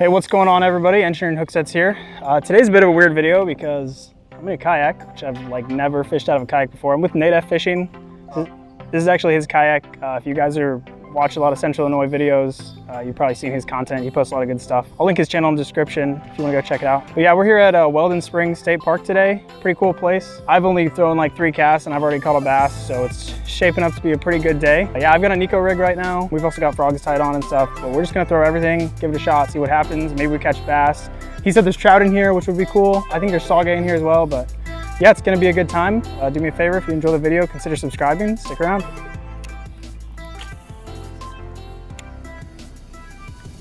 Hey, what's going on everybody? Engineering Hooksets here. Uh, today's a bit of a weird video because I'm in a kayak, which I've like never fished out of a kayak before. I'm with Nate F Fishing. This is actually his kayak. Uh, if you guys are watch a lot of Central Illinois videos. Uh, you've probably seen his content. He posts a lot of good stuff. I'll link his channel in the description if you want to go check it out. But yeah, we're here at uh, Weldon Springs State Park today. Pretty cool place. I've only thrown like three casts and I've already caught a bass, so it's shaping up to be a pretty good day. But yeah, I've got a Neko rig right now. We've also got frogs tied on and stuff, but we're just gonna throw everything, give it a shot, see what happens. Maybe we catch bass. He said there's trout in here, which would be cool. I think there's saugeye in here as well, but yeah, it's gonna be a good time. Uh, do me a favor, if you enjoy the video, consider subscribing, stick around.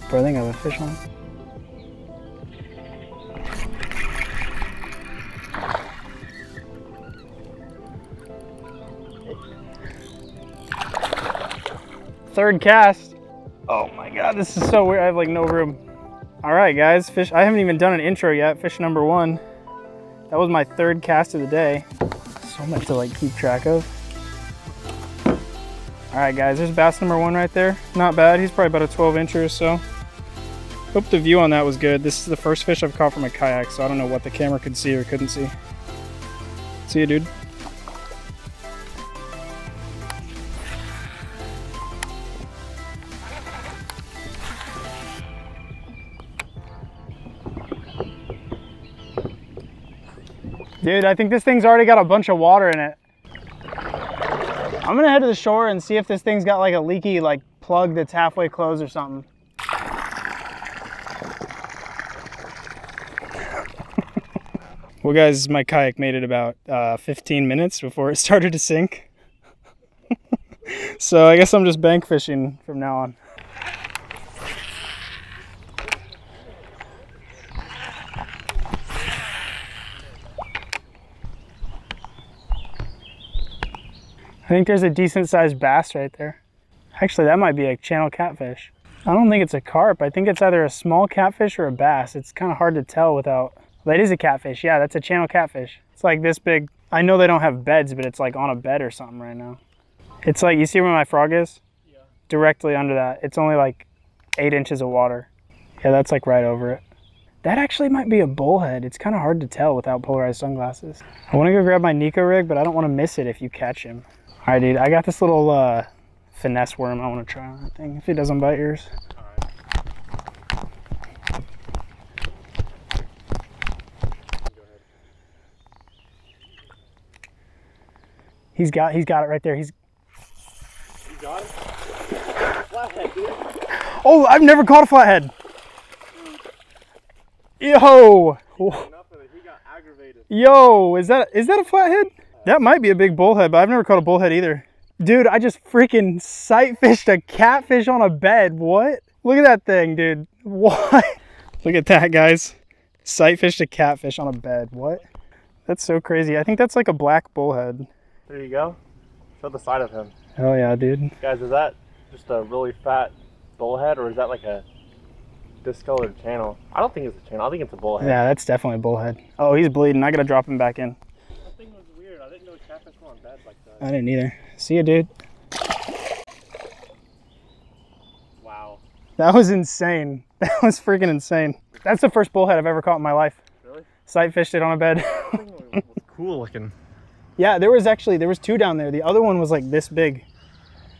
Bro, I think I have a fish on. Third cast. Oh my god, this is so weird. I have like no room. All right, guys, fish. I haven't even done an intro yet. Fish number one. That was my third cast of the day. So much to like keep track of. All right, guys, there's bass number one right there. Not bad. He's probably about a 12 inch or so. Hope the view on that was good. This is the first fish I've caught from a kayak, so I don't know what the camera could see or couldn't see. See you, dude. Dude, I think this thing's already got a bunch of water in it. I'm gonna head to the shore and see if this thing's got like a leaky like plug that's halfway closed or something. Well, guys, my kayak made it about uh, 15 minutes before it started to sink. so I guess I'm just bank fishing from now on. I think there's a decent sized bass right there. Actually, that might be a channel catfish. I don't think it's a carp. I think it's either a small catfish or a bass. It's kind of hard to tell without that is a catfish. Yeah, that's a channel catfish. It's like this big. I know they don't have beds, but it's like on a bed or something right now. It's like, you see where my frog is? Yeah. Directly under that. It's only like eight inches of water. Yeah, that's like right over it. That actually might be a bullhead. It's kind of hard to tell without polarized sunglasses. I want to go grab my Neko rig, but I don't want to miss it if you catch him. All right, dude, I got this little uh, finesse worm I want to try on that thing, if it doesn't bite yours. He's got he's got it right there. He's You got it? Flathead, dude. Oh, I've never caught a flathead. Yo. Yo, is that is that a flathead? That might be a big bullhead, but I've never caught a bullhead either. Dude, I just freaking sight fished a catfish on a bed. What? Look at that thing, dude. What? Look at that, guys. Sight fished a catfish on a bed. What? That's so crazy. I think that's like a black bullhead. There you go. Show the side of him. Hell yeah, dude. Guys, is that just a really fat bullhead or is that like a discolored channel? I don't think it's a channel. I think it's a bullhead. Yeah, that's definitely a bullhead. Oh, he's bleeding. I gotta drop him back in. That thing was weird. I didn't know catfish were on beds like that. I didn't either. See you, dude. Wow. That was insane. That was freaking insane. That's the first bullhead I've ever caught in my life. Really? Sight fished it on a bed. That thing was cool looking. Yeah, there was actually there was two down there. The other one was like this big.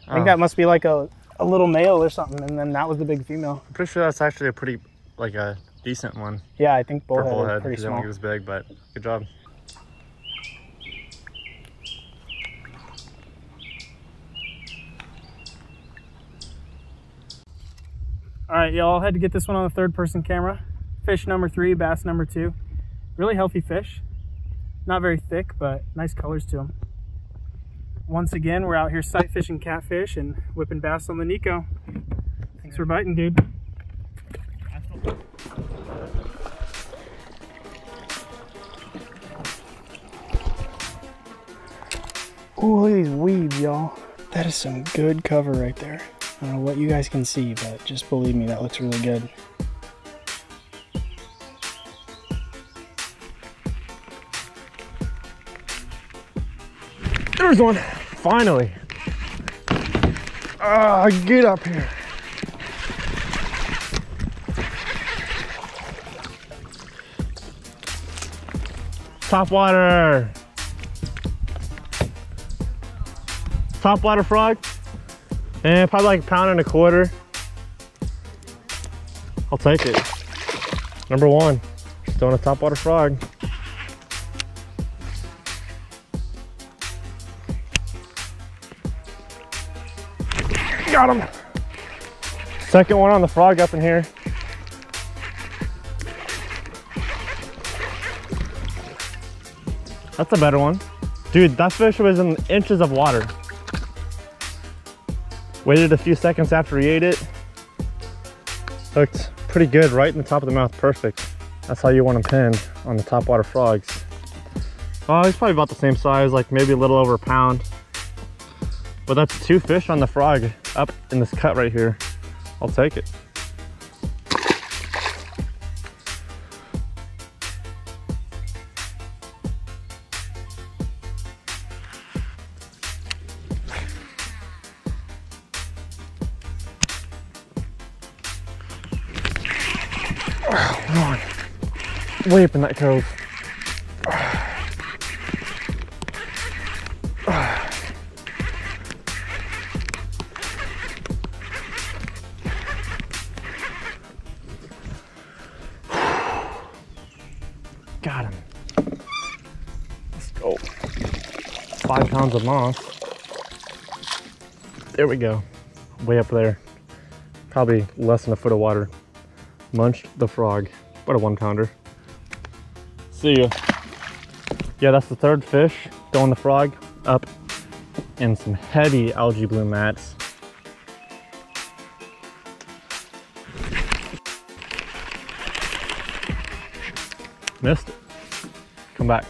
I think Oh. that must be like a, a little male or something, and then that was the big female. I'm pretty sure that's actually a pretty, like a decent one Yeah, I think for bullhead, bullhead. pretty small. get as big, but good job. All right, y'all had to get this one on the third person camera. Fish number three, bass number two. Really healthy fish. Not very thick, but nice colors to them. Once again, we're out here sight fishing catfish and whipping bass on the Neko. Thanks for biting, dude. Ooh, look at these weeds, y'all. That is some good cover right there. I don't know what you guys can see, but just believe me, that looks really good. There's one, finally. Ah, get up here. Top water. Top water frog. And probably like a pound and a quarter. I'll take it. Number one, just throwing a top water frog. Got him. Second one on the frog up in here. That's a better one. Dude, that fish was in inches of water. Waited a few seconds after he ate it. Hooked pretty good right in the top of the mouth, perfect. That's how you want them pinned on the top water frogs. Oh, he's probably about the same size, like maybe a little over a pound. But that's two fish on the frog up in this cut right here. I'll take it. Oh, come on. Way up in that cove. Got him. Let's go. Five pounds of moss. There we go. Way up there. Probably less than a foot of water. Munched the frog. What a one pounder. See ya. Yeah, that's the third fish. Throwing the frog up in some heavy algae bloom mats. Missed it. Come back.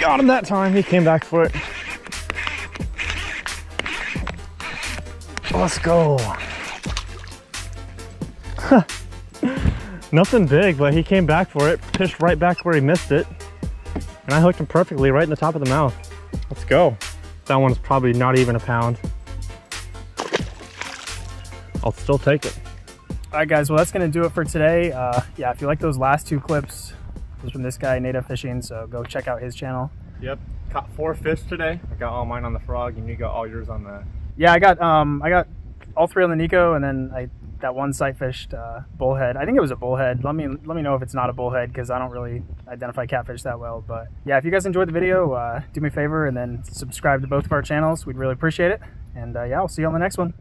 Got him that time. He came back for it. Let's go. Nothing big, but he came back for it, pitched right back where he missed it, and I hooked him perfectly right in the top of the mouth. Let's go. That one's probably not even a pound. I'll still take it. All right, guys. Well, that's gonna do it for today. Uh, yeah, if you like those last two clips, it was from this guy, Nate F Fishing. So go check out his channel. Yep, caught four fish today. I got all mine on the frog, and you got all yours on the. Yeah, I got um, I got all three on the Neko, and then I that one sight fished uh, bullhead. I think it was a bullhead. Let me let me know if it's not a bullhead because I don't really identify catfish that well. But yeah, if you guys enjoyed the video, uh, do me a favor and then subscribe to both of our channels. We'd really appreciate it. And uh, yeah, I'll see you on the next one.